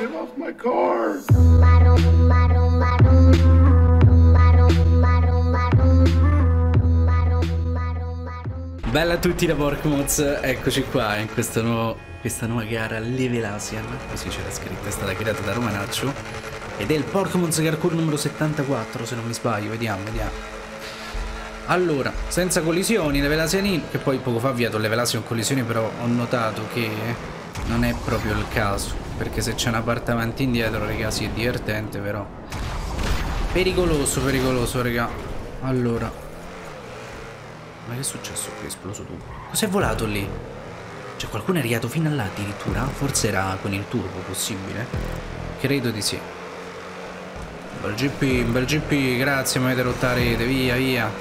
Get off my car! Bella a tutti da Porkmoz, eccoci qua in questa, nuovo, questa nuova gara Levelasian, così c'era scritto, è stata creata da Romanaccio ed è il Porkmoz Garcour numero 74 se non mi sbaglio, vediamo, vediamo. Allora, senza collisioni, Levelasian che poi poco fa ho avviato Levelasian collisioni però ho notato che non è proprio il caso, perché se c'è avanti e indietro, raga, sì è divertente però. Pericoloso, pericoloso, raga. Allora, ma che è successo qui? È esploso tutto. Cos'è volato lì? Cioè qualcuno è arrivato fino a là addirittura? Forse era con il turbo, possibile? Credo di sì. Bel GP, bel GP, grazie, mi avete rotta rete, via, via.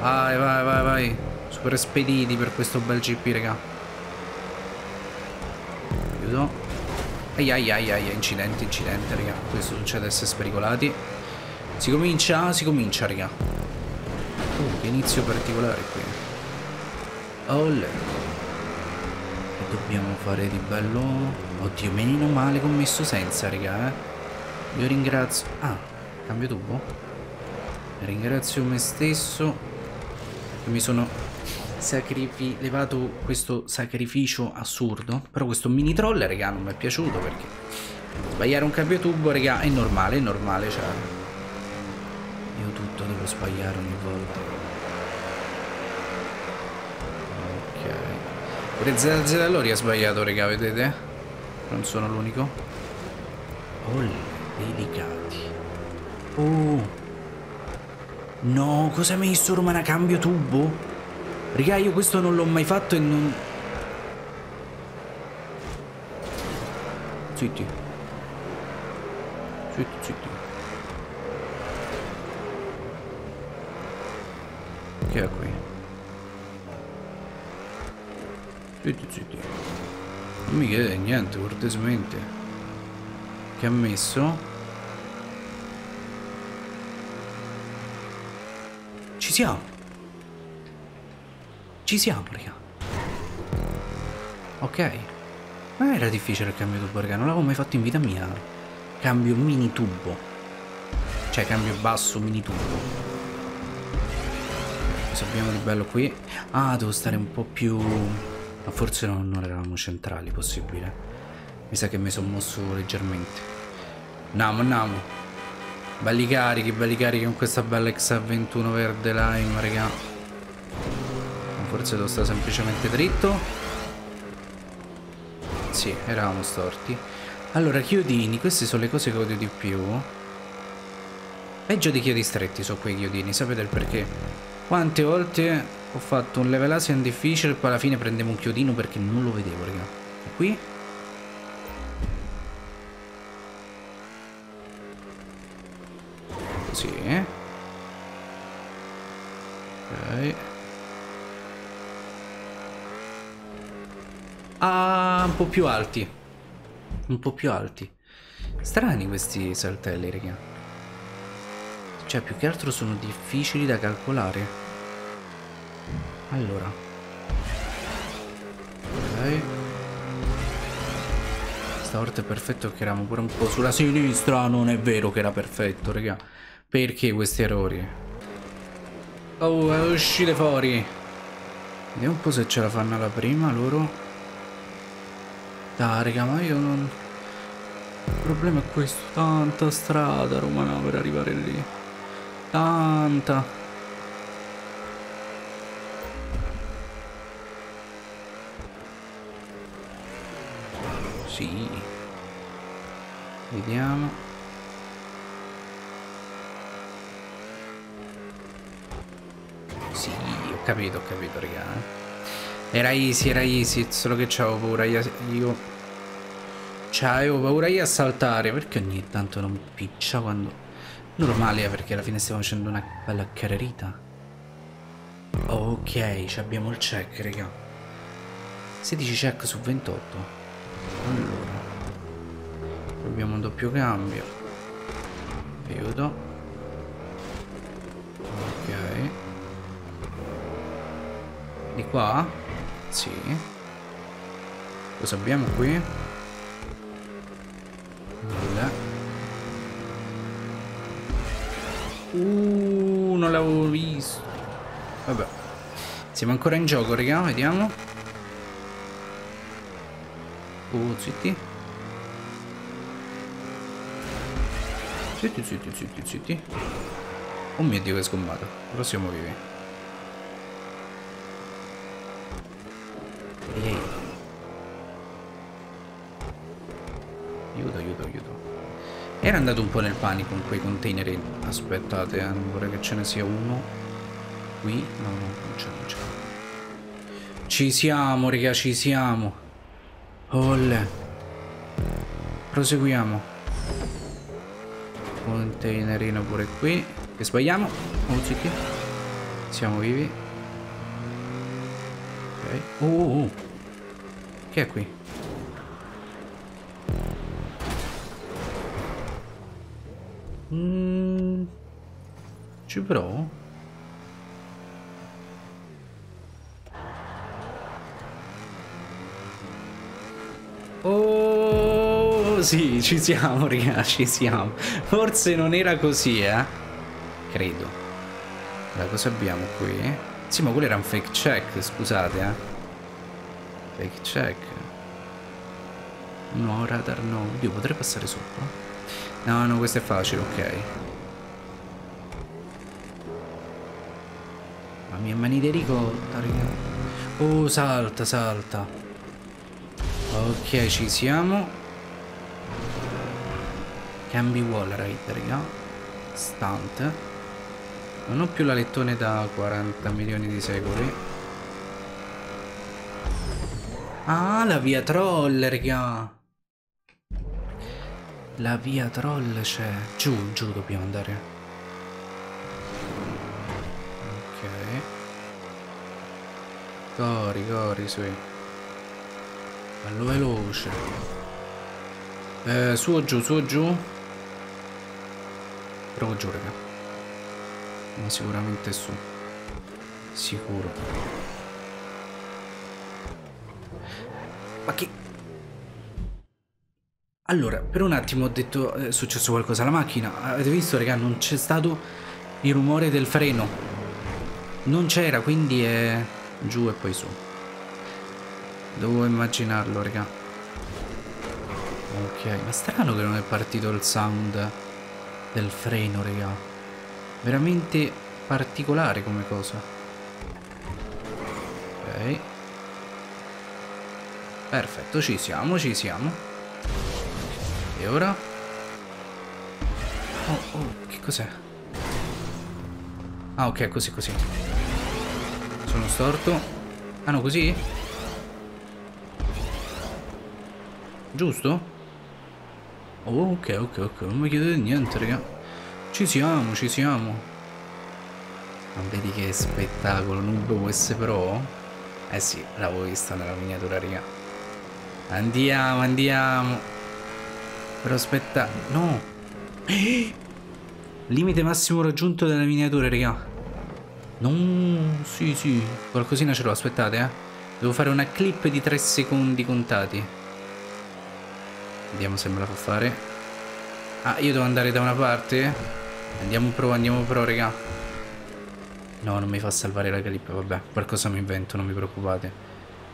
Vai, vai, vai, vai. Super spediti per questo bel GP, raga. Aiuto. Ai ai ai ai, incidente, incidente, raga. Questo succede essere spericolati. Si comincia, si comincia, raga. Uh, che inizio particolare qui. Olle. Che dobbiamo fare di bello? Oddio, menino male commesso senza, raga, eh. Io ringrazio... Ah, cambio tubo? Ringrazio me stesso che mi sono sacrifi... levato questo sacrificio assurdo. Però questo mini troll, raga, non mi è piaciuto perché... Sbagliare un cambio tubo, raga, è normale, è normale, cioè... Io tutto devo sbagliare ogni volta. Pure ZZ Lori ha sbagliato, raga, vedete? Non sono l'unico. Oh, delicati. Oh. No, cosa mi hai messo Romana cambio tubo? Raga, io questo non l'ho mai fatto e non... Zitti. Zitti, zitti. Che è qui? Zitti, zitti. Non mi chiede niente, cortesemente. Che ha messo? Ci siamo. Ci siamo, raga. Ok. Ma era difficile il cambio tubo, raga. Non l'avevo mai fatto in vita mia. Cambio mini tubo. Cioè, cambio basso mini tubo. Cosa abbiamo di bello qui? Ah, devo stare un po' più... Ma forse non, non eravamo centrali, possibile. Mi sa che mi sono mosso leggermente. Andiamo, andiamo. Belli carichi, belli carichi con questa bella XA21 verde lime, raga. Forse devo stare semplicemente dritto. Sì, eravamo storti. Allora, chiodini, queste sono le cose che odio di più. Peggio di chiodi stretti sono quei chiodini, sapete il perché? Quante volte ho fatto un level Asian difficile, poi alla fine prendevo un chiodino perché non lo vedevo, raga. E qui? Così, eh? Ok. Un po' più alti. Un po' più alti. Strani questi saltelli, raga. Cioè, più che altro sono difficili da calcolare. Allora. Ok. Stavolta è perfetto che eravamo pure un po' sulla sinistra. Non è vero che era perfetto, raga. Perché questi errori? Oh, uscite fuori. Vediamo un po' se ce la fanno alla prima loro. Raga, ma io non... Il problema è questo. Tanta strada romana per arrivare lì. Tanta. Sì. Vediamo. Sì, ho capito, ho capito, raga. Era easy, era easy, solo che c'avevo paura io... C'avevo paura io a saltare, perché ogni tanto non piccia quando... Normale, perché alla fine stiamo facendo una bella carrerita. Ok, abbiamo il check, raga. 16 check su 28. Allora. Abbiamo un doppio cambio. Aiuto. Ok. Di qua? Sì. Cosa abbiamo qui? Uh, non l'avevo visto. Vabbè. Siamo ancora in gioco, raga, vediamo. Uh, zitti. Zitti, zitti, zitti, zitti. Oh mio dio che sgombato. Però siamo vivi. Ehi. Aiuto, aiuto. Era andato un po' nel panico con quei container. Aspettate, eh, vorrei che ce ne sia uno. Qui? No, no, non c'è, non c'è. Ci siamo, raga, ci siamo. Olle. Proseguiamo. Containerino pure qui. Che sbagliamo. Oh. Siamo vivi. Ok. Oh, oh, oh. Che è qui? Mm. Ci provo? Oh, sì, ci siamo, raga, ci siamo. Forse non era così, eh? Credo. Allora, cosa abbiamo qui? Sì, ma quello era un fake check, scusate, eh? Fake check. No, radar no. Dio, potrei passare sopra? No, no, questo è facile, ok. Ma mia mani di rico... Oh, salta, salta. Ok, ci siamo. Cambi wall ride, raga. Stunt. Non ho più la lettone da 40 milioni di secoli. Ah, la via troll, raga. La via troll c'è. Giù, giù dobbiamo andare. Ok. Cori, cori, sui. Bello veloce. Eh, su o giù, su o giù. Provo giù, raga. Ma sicuramente su. Sicuro. Ma che... Allora, per un attimo ho detto è successo qualcosa alla macchina. Avete visto, raga, non c'è stato il rumore del freno. Non c'era, quindi è giù e poi su. Devo immaginarlo, raga. Ok, ma strano che non è partito il sound del freno, raga. Veramente particolare come cosa. Ok. Perfetto, ci siamo, ci siamo. E ora? Oh, oh, che cos'è? Ah, ok, così, così. Sono storto. Ah, no, così? Giusto? Oh, ok, ok, ok. Non mi chiedete niente, raga. Ci siamo, ci siamo. Ma vedi che spettacolo, Noob OS Pro? Eh sì, l'avevo vista nella miniatura, raga. Andiamo, andiamo. Però aspetta, no. Limite massimo raggiunto della miniatura, raga. No, sì, sì. Qualcosina ce l'ho, aspettate, eh. Devo fare una clip di 3 secondi contati. Vediamo se me la fa fare. Ah, io devo andare da una parte? Andiamo pro, andiamo pro, raga. No, non mi fa salvare la clip, vabbè. Qualcosa mi invento, non mi preoccupate.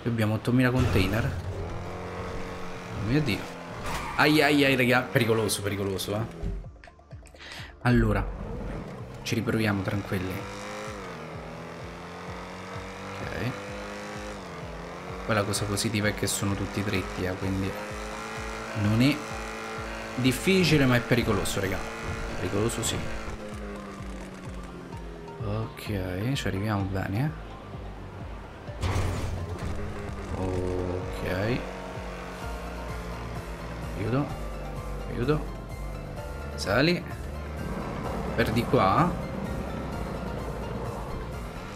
Qui abbiamo 8000 container. Oh mio Dio. Ai ai ai, raga. Pericoloso, pericoloso, eh. Allora. Ci riproviamo, tranquilli. Ok. Poi la cosa positiva è che sono tutti dritti, eh, quindi... Non è difficile ma è pericoloso, raga. Pericoloso sì. Ok, ci arriviamo bene. Ok. Aiuto. Aiuto. Sali. Per di qua.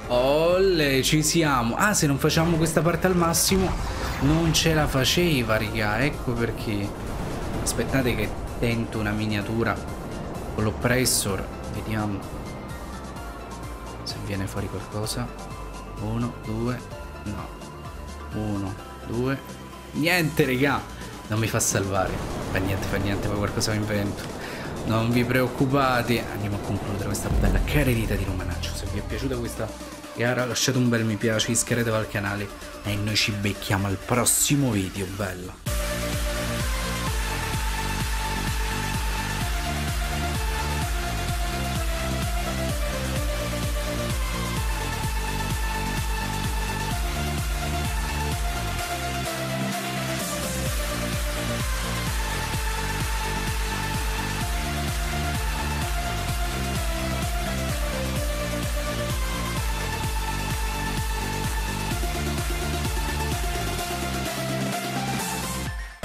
Olle, ci siamo. Ah, se non facciamo questa parte al massimo non ce la faceva, raga. Ecco perché. Aspettate che tento una miniatura con l'oppressor. Vediamo se viene fuori qualcosa. Uno, due, no. Uno, due. Niente, raga. Non mi fa salvare. Fa niente, fa niente, poi qualcosa mi invento. non vi preoccupate, andiamo a concludere questa bella carrerita di Romanaccio. Se vi è piaciuta questa gara lasciate un bel mi piace, iscrivetevi al canale e noi ci becchiamo al prossimo video, bella.